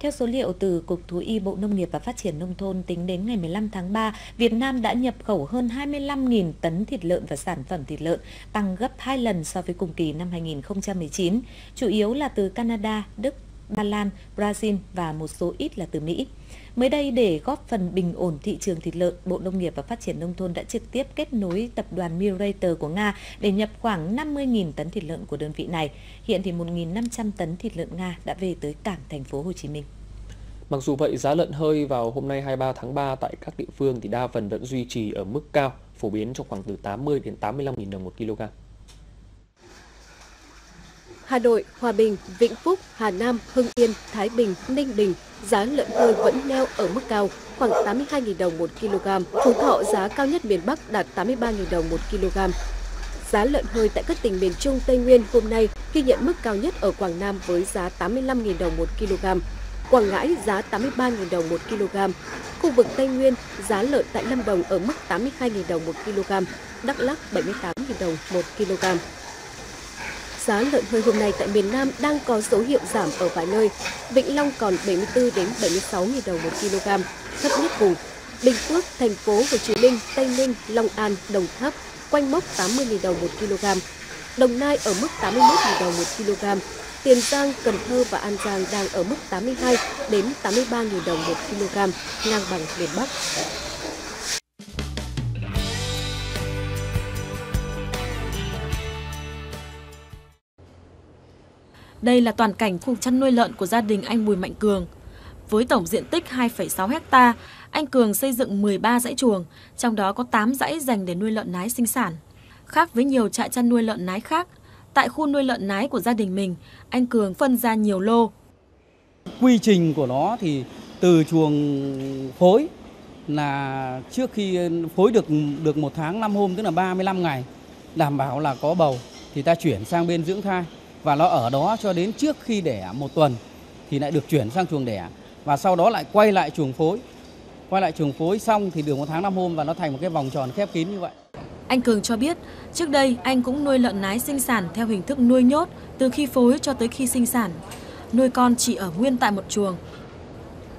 Theo số liệu từ Cục Thú y Bộ Nông nghiệp và Phát triển Nông thôn tính đến ngày 15 tháng 3, Việt Nam đã nhập khẩu hơn 25.000 tấn thịt lợn và sản phẩm thịt lợn, tăng gấp 2 lần so với cùng kỳ năm 2019, chủ yếu là từ Canada, Đức, Ba Lan, Brazil và một số ít là từ Mỹ. Mới đây, để góp phần bình ổn thị trường thịt lợn, Bộ Nông nghiệp và Phát triển Nông thôn đã trực tiếp kết nối tập đoàn Mirator của Nga để nhập khoảng 50.000 tấn thịt lợn của đơn vị này. Hiện thì 1.500 tấn thịt lợn Nga đã về tới cảng thành phố Hồ Chí Minh. Mặc dù vậy, giá lợn hơi vào hôm nay 23 tháng 3 tại các địa phương thì đa phần vẫn duy trì ở mức cao, phổ biến trong khoảng từ 80 đến 85 000 đồng một kg. Hà Nội, Hòa Bình, Vĩnh Phúc, Hà Nam, Hưng Yên, Thái Bình, Ninh Bình, giá lợn hơi vẫn neo ở mức cao, khoảng 82.000 đồng một kg. Phú Thọ giá cao nhất miền Bắc đạt 83.000 đồng một kg. Giá lợn hơi tại các tỉnh miền Trung, Tây Nguyên hôm nay ghi nhận mức cao nhất ở Quảng Nam với giá 85.000 đồng một kg. Quảng Ngãi giá 83.000 đồng một kg. Khu vực Tây Nguyên, giá lợn tại Lâm Đồng ở mức 82.000 đồng một kg, Đắk Lắk 78.000 đồng một kg. Giá lợn hơi hôm nay tại miền Nam đang có dấu hiệu giảm ở vài nơi. Vĩnh Long còn 74 đến 76 000 đồng một kg, thấp nhất vùng. Bình Phước, thành phố Hồ Chí Minh, Tây Ninh, Long An, Đồng Tháp quanh mốc 80 000 đồng một kg. Đồng Nai ở mức 81 000 đồng một kg. Tiền Giang, Cần Thơ và An Giang đang ở mức 82 đến 83 000 đồng một kg, ngang bằng miền Bắc. Đây là toàn cảnh khu chăn nuôi lợn của gia đình anh Bùi Mạnh Cường. Với tổng diện tích 2,6 hecta, anh Cường xây dựng 13 dãy chuồng, trong đó có 8 dãy dành để nuôi lợn nái sinh sản. Khác với nhiều trại chăn nuôi lợn nái khác, tại khu nuôi lợn nái của gia đình mình, anh Cường phân ra nhiều lô. Quy trình của nó thì từ chuồng phối là trước khi phối được được một tháng 5 hôm tức là 35 ngày đảm bảo là có bầu thì ta chuyển sang bên dưỡng thai và nó ở đó cho đến trước khi đẻ một tuần thì lại được chuyển sang chuồng đẻ và sau đó lại quay lại chuồng phối quay lại chuồng phối xong thì được một tháng năm hôm và nó thành một cái vòng tròn khép kín như vậy anh Cường cho biết, trước đây anh cũng nuôi lợn nái sinh sản theo hình thức nuôi nhốt từ khi phối cho tới khi sinh sản. Nuôi con chỉ ở nguyên tại một chuồng.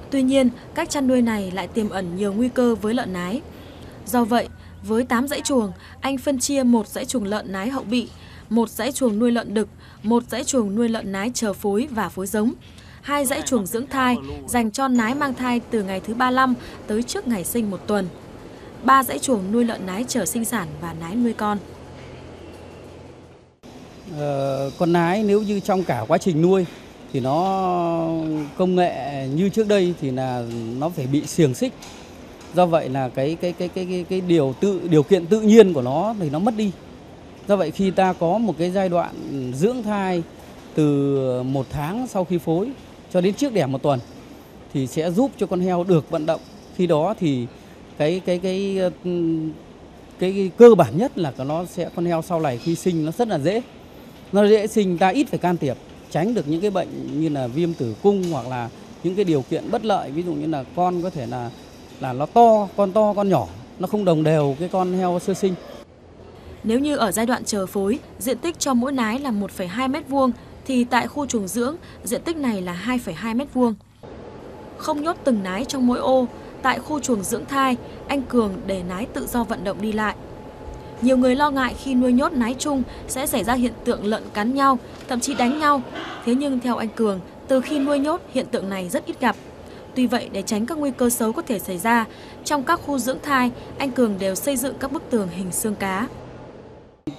Tuy nhiên, cách chăn nuôi này lại tiềm ẩn nhiều nguy cơ với lợn nái. Do vậy, với 8 dãy chuồng, anh phân chia một dãy chuồng lợn nái hậu bị, một dãy chuồng nuôi lợn đực, một dãy chuồng nuôi lợn nái chờ phối và phối giống, hai dãy chuồng dưỡng thai dành cho nái mang thai từ ngày thứ 35 tới trước ngày sinh một tuần, ba dãy chuồng nuôi lợn nái chờ sinh sản và nái nuôi con. Ờ, con nái nếu như trong cả quá trình nuôi thì nó công nghệ như trước đây thì là nó phải bị xiềng xích. Do vậy là cái cái cái cái cái, cái điều tự điều kiện tự nhiên của nó thì nó mất đi. Do vậy khi ta có một cái giai đoạn dưỡng thai từ một tháng sau khi phối cho đến trước đẻ một tuần thì sẽ giúp cho con heo được vận động. Khi đó thì cái cái cái cái, cái cơ bản nhất là nó sẽ con heo sau này khi sinh nó rất là dễ. Nó dễ sinh ta ít phải can thiệp, tránh được những cái bệnh như là viêm tử cung hoặc là những cái điều kiện bất lợi ví dụ như là con có thể là là nó to, con to con nhỏ, nó không đồng đều cái con heo sơ sinh. Nếu như ở giai đoạn chờ phối, diện tích cho mỗi nái là 1,2 m2 thì tại khu chuồng dưỡng, diện tích này là 2,2 m2. Không nhốt từng nái trong mỗi ô, tại khu chuồng dưỡng thai, anh Cường để nái tự do vận động đi lại. Nhiều người lo ngại khi nuôi nhốt nái chung sẽ xảy ra hiện tượng lợn cắn nhau, thậm chí đánh nhau. Thế nhưng theo anh Cường, từ khi nuôi nhốt hiện tượng này rất ít gặp. Tuy vậy, để tránh các nguy cơ xấu có thể xảy ra, trong các khu dưỡng thai, anh Cường đều xây dựng các bức tường hình xương cá.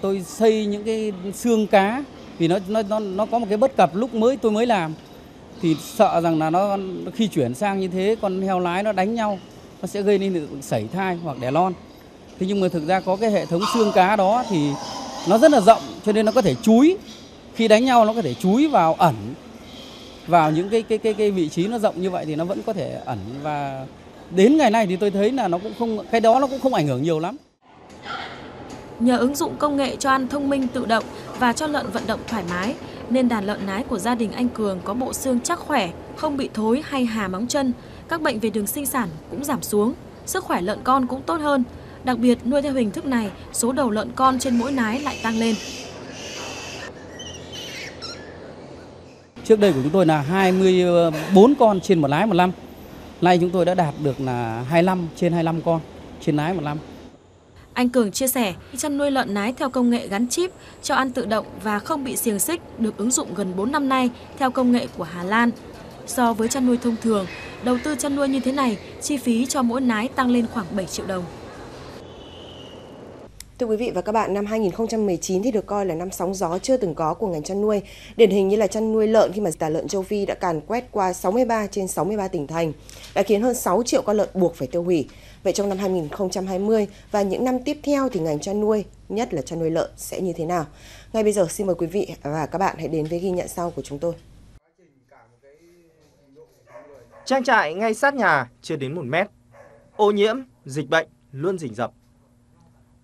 Tôi xây những cái xương cá vì nó nó nó nó có một cái bất cập lúc mới tôi mới làm. Thì sợ rằng là nó khi chuyển sang như thế, con heo lái nó đánh nhau, nó sẽ gây nên sảy thai hoặc đẻ non Thế nhưng mà thực ra có cái hệ thống xương cá đó thì nó rất là rộng, cho nên nó có thể chúi. Khi đánh nhau nó có thể chúi vào ẩn, vào những cái cái cái cái vị trí nó rộng như vậy thì nó vẫn có thể ẩn. Và đến ngày nay thì tôi thấy là nó cũng không, cái đó nó cũng không ảnh hưởng nhiều lắm. Nhờ ứng dụng công nghệ cho ăn thông minh tự động và cho lợn vận động thoải mái, nên đàn lợn nái của gia đình anh Cường có bộ xương chắc khỏe, không bị thối hay hà móng chân. Các bệnh về đường sinh sản cũng giảm xuống, sức khỏe lợn con cũng tốt hơn. Đặc biệt nuôi theo hình thức này, số đầu lợn con trên mỗi nái lại tăng lên. Trước đây của chúng tôi là 24 con trên một lái một năm. Nay chúng tôi đã đạt được là 25 trên 25 con trên lái một năm. Anh Cường chia sẻ, chăn nuôi lợn nái theo công nghệ gắn chip, cho ăn tự động và không bị xiềng xích được ứng dụng gần 4 năm nay theo công nghệ của Hà Lan. So với chăn nuôi thông thường, đầu tư chăn nuôi như thế này, chi phí cho mỗi nái tăng lên khoảng 7 triệu đồng. Thưa quý vị và các bạn, năm 2019 thì được coi là năm sóng gió chưa từng có của ngành chăn nuôi. Điển hình như là chăn nuôi lợn khi mà tả lợn châu Phi đã càn quét qua 63 trên 63 tỉnh thành, đã khiến hơn 6 triệu con lợn buộc phải tiêu hủy. Vậy trong năm 2020 và những năm tiếp theo thì ngành chăn nuôi, nhất là chăn nuôi lợn sẽ như thế nào? Ngay bây giờ xin mời quý vị và các bạn hãy đến với ghi nhận sau của chúng tôi. Trang trại ngay sát nhà chưa đến 1 mét. Ô nhiễm, dịch bệnh luôn rình rập.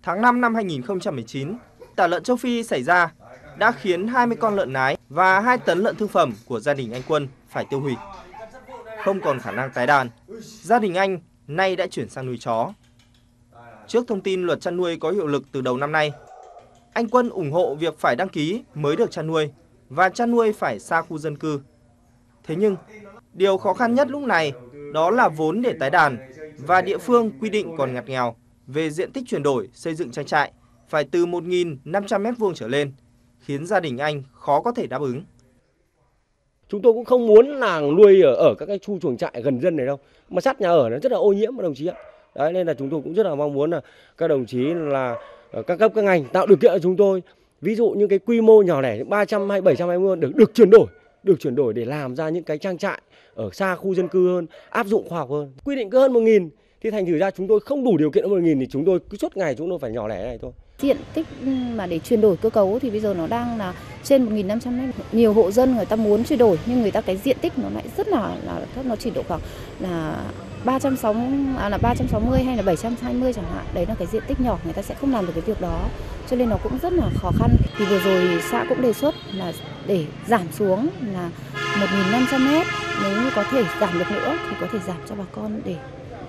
Tháng 5 năm 2019, tả lợn châu Phi xảy ra đã khiến 20 con lợn nái và 2 tấn lợn thương phẩm của gia đình anh Quân phải tiêu hủy. Không còn khả năng tái đàn, gia đình anh nay đã chuyển sang nuôi chó. Trước thông tin luật chăn nuôi có hiệu lực từ đầu năm nay, anh Quân ủng hộ việc phải đăng ký mới được chăn nuôi và chăn nuôi phải xa khu dân cư. Thế nhưng, điều khó khăn nhất lúc này đó là vốn để tái đàn và địa phương quy định còn ngặt nghèo về diện tích chuyển đổi xây dựng trang trại phải từ 1.500 m2 trở lên, khiến gia đình anh khó có thể đáp ứng. Chúng tôi cũng không muốn là nuôi ở, ở các cái khu chuồng trại gần dân này đâu, mà sát nhà ở nó rất là ô nhiễm mà đồng chí ạ. Đấy nên là chúng tôi cũng rất là mong muốn là các đồng chí là ờ, các cấp các ngành tạo điều kiện cho chúng tôi. Ví dụ như cái quy mô nhỏ lẻ 300 hay 720 được được chuyển đổi, được chuyển đổi để làm ra những cái trang trại ở xa khu dân cư hơn, áp dụng khoa học hơn. Quy định cứ hơn 1.000 thì thành thử ra chúng tôi không đủ điều kiện 1.000 thì chúng tôi cứ suốt ngày chúng tôi phải nhỏ lẻ này thôi. Diện tích ừ, mà để chuyển đổi cơ cấu thì bây giờ nó đang là trên 1.500 mét. Nhiều hộ dân người ta muốn chuyển đổi nhưng người ta cái diện tích nó lại rất là là thấp, nó chỉ độ khoảng là 360 à, là 360 hay là 720 chẳng hạn. Đấy là cái diện tích nhỏ người ta sẽ không làm được cái việc đó. Cho nên nó cũng rất là khó khăn. Thì vừa rồi xã cũng đề xuất là để giảm xuống là 1.500 mét nếu như có thể giảm được nữa thì có thể giảm cho bà con để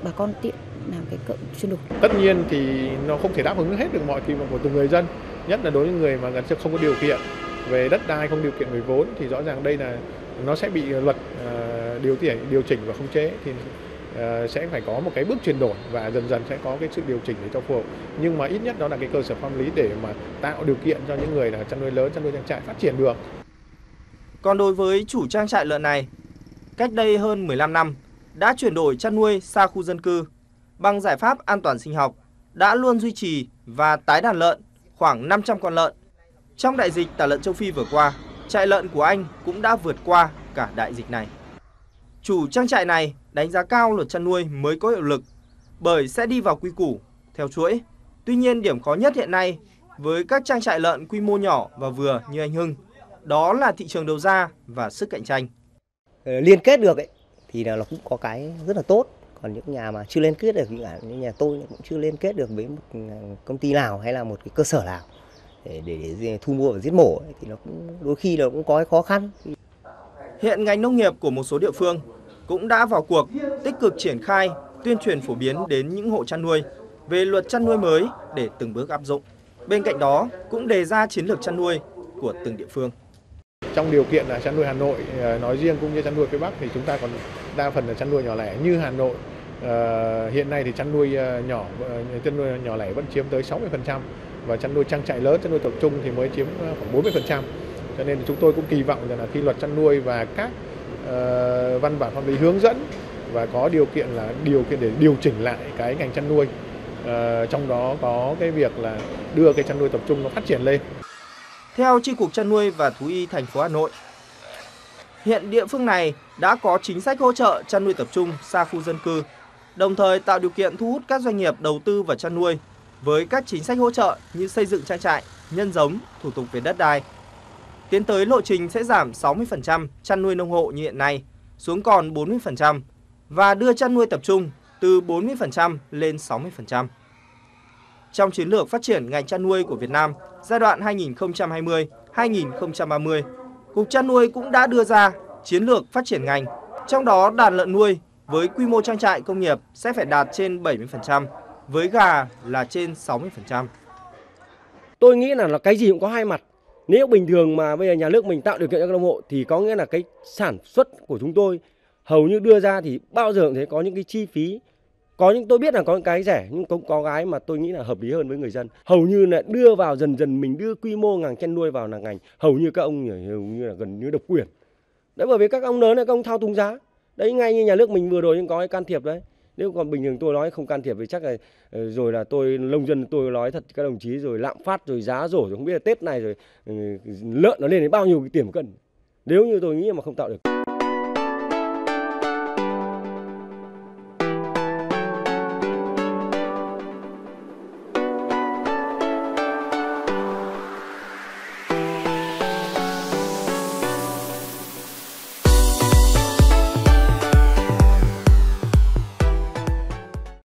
bà con tiện làm cái cận chuyển đổi. Tất nhiên thì nó không thể đáp ứng hết được mọi kỳ vọng của từng người dân, nhất là đối với người mà gần như không có điều kiện về đất đai, không điều kiện về vốn thì rõ ràng đây là nó sẽ bị luật uh, điều chỉnh điều chỉnh và khống chế thì uh, sẽ phải có một cái bước chuyển đổi và dần dần sẽ có cái sự điều chỉnh để cho phù hợp. Nhưng mà ít nhất đó là cái cơ sở pháp lý để mà tạo điều kiện cho những người là chăn nuôi lớn, chăn nuôi trang trại phát triển được. Còn đối với chủ trang trại lợn này, cách đây hơn 15 năm đã chuyển đổi chăn nuôi xa khu dân cư bằng giải pháp an toàn sinh học đã luôn duy trì và tái đàn lợn khoảng 500 con lợn. Trong đại dịch tả lợn châu Phi vừa qua, trại lợn của anh cũng đã vượt qua cả đại dịch này. Chủ trang trại này đánh giá cao luật chăn nuôi mới có hiệu lực bởi sẽ đi vào quy củ theo chuỗi. Tuy nhiên điểm khó nhất hiện nay với các trang trại lợn quy mô nhỏ và vừa như anh Hưng, đó là thị trường đầu ra và sức cạnh tranh. Liên kết được ấy, thì là nó cũng có cái rất là tốt còn những nhà mà chưa liên kết được như nhà tôi cũng chưa liên kết được với một công ty nào hay là một cái cơ sở nào để, để, để thu mua và giết mổ thì nó cũng đôi khi là cũng có cái khó khăn. Hiện ngành nông nghiệp của một số địa phương cũng đã vào cuộc tích cực triển khai tuyên truyền phổ biến đến những hộ chăn nuôi về luật chăn nuôi mới để từng bước áp dụng. Bên cạnh đó cũng đề ra chiến lược chăn nuôi của từng địa phương. Trong điều kiện là chăn nuôi Hà Nội ờ, nói riêng cũng như chăn nuôi phía Bắc thì chúng ta còn đa phần là chăn nuôi nhỏ lẻ. Như Hà Nội uh, hiện nay thì chăn nuôi uh, nhỏ uh, chăn nuôi nhỏ lẻ vẫn chiếm tới 60% và chăn nuôi trang trại lớn chăn nuôi tập trung thì mới chiếm khoảng 40% cho nên chúng tôi cũng kỳ vọng rằng là khi luật chăn nuôi và các uh, văn bản pháp lý hướng dẫn và có điều kiện là điều kiện để điều chỉnh lại cái ngành chăn nuôi uh, trong đó có cái việc là đưa cái chăn nuôi tập trung nó phát triển lên. Theo Chi cục chăn nuôi và thú y thành phố Hà Nội, hiện địa phương này đã có chính sách hỗ trợ chăn nuôi tập trung xa khu dân cư, đồng thời tạo điều kiện thu hút các doanh nghiệp đầu tư vào chăn nuôi với các chính sách hỗ trợ như xây dựng trang trại, nhân giống, thủ tục về đất đai. Tiến tới lộ trình sẽ giảm 60% chăn nuôi nông hộ như hiện nay xuống còn 40% và đưa chăn nuôi tập trung từ 40% lên 60%. Trong chiến lược phát triển ngành chăn nuôi của Việt Nam giai đoạn 2020-2030, Cục chăn nuôi cũng đã đưa ra chiến lược phát triển ngành, trong đó đàn lợn nuôi với quy mô trang trại công nghiệp sẽ phải đạt trên 70%, với gà là trên 60%. Tôi nghĩ là, là cái gì cũng có hai mặt. nếu bình thường mà bây giờ nhà nước mình tạo điều kiện cho các nông hộ thì có nghĩa là cái sản xuất của chúng tôi hầu như đưa ra thì bao giờ cũng thấy có những cái chi phí có những, tôi biết là có những cái rẻ, nhưng cũng có cái mà tôi nghĩ là hợp lý hơn với người dân. Hầu như là đưa vào dần dần mình đưa quy mô ngành chăn nuôi vào là ngành. Hầu như các ông hầu như là gần như độc quyền. Đấy, bởi vì các ông lớn là các ông thao túng giá. Đấy, ngay như nhà nước mình vừa rồi nhưng có cái can thiệp đấy. Nếu còn bình thường tôi nói không can thiệp thì chắc là ờ, rồi là tôi, nông dân tôi nói thật, các đồng chí rồi lạm phát rồi giá rổ rồi không biết là tết này rồi ừ, lợn nó lên đến bao nhiêu cái tiền một cân. Nếu như tôi nghĩ mà không tạo được.